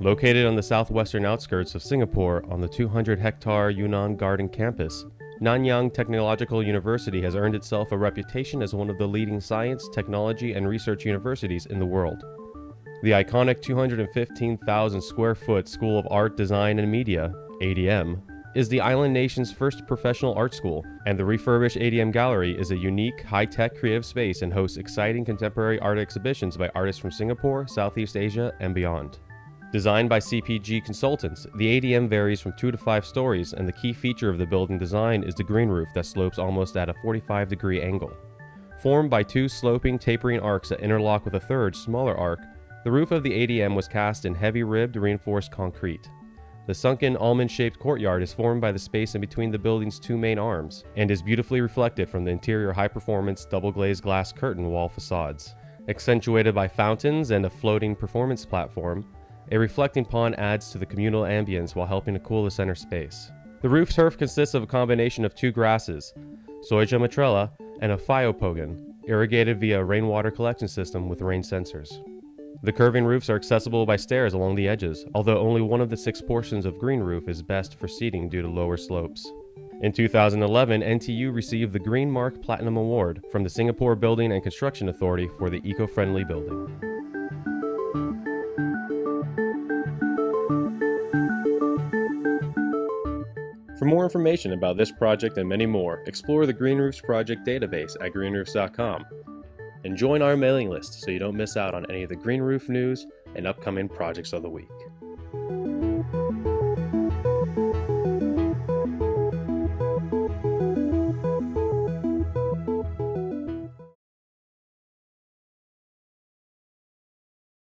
Located on the southwestern outskirts of Singapore on the 200 hectare Yunnan Garden campus, Nanyang Technological University has earned itself a reputation as one of the leading science, technology, and research universities in the world. The iconic 215,000 square foot School of Art, Design, and Media, ADM, is the island nation's first professional art school, and the refurbished ADM Gallery is a unique, high tech creative space and hosts exciting contemporary art exhibitions by artists from Singapore, Southeast Asia, and beyond. Designed by CPG consultants, the ADM varies from 2 to 5 stories, and the key feature of the building design is the green roof that slopes almost at a 45 degree angle. Formed by two sloping, tapering arcs that interlock with a third, smaller arc, the roof of the ADM was cast in heavy ribbed, reinforced concrete. The sunken almond shaped courtyard is formed by the space in between the building's two main arms and is beautifully reflected from the interior high performance double glazed glass curtain wall facades. Accentuated by fountains and a floating performance platform, a reflecting pond adds to the communal ambience while helping to cool the center space. The roof turf consists of a combination of two grasses, Zoysia matrella and a irrigated via a rainwater collection system with rain sensors. The curving roofs are accessible by stairs along the edges, although only one of the six portions of green roof is best for seating due to lower slopes. In 2011, NTU received the Green Mark Platinum Award from the Singapore Building and Construction Authority for the eco-friendly building. For more information about this project and many more, explore the Green Roofs Project database at greenroofs.com and join our mailing list so you don't miss out on any of the Green Roof news and upcoming projects of the week.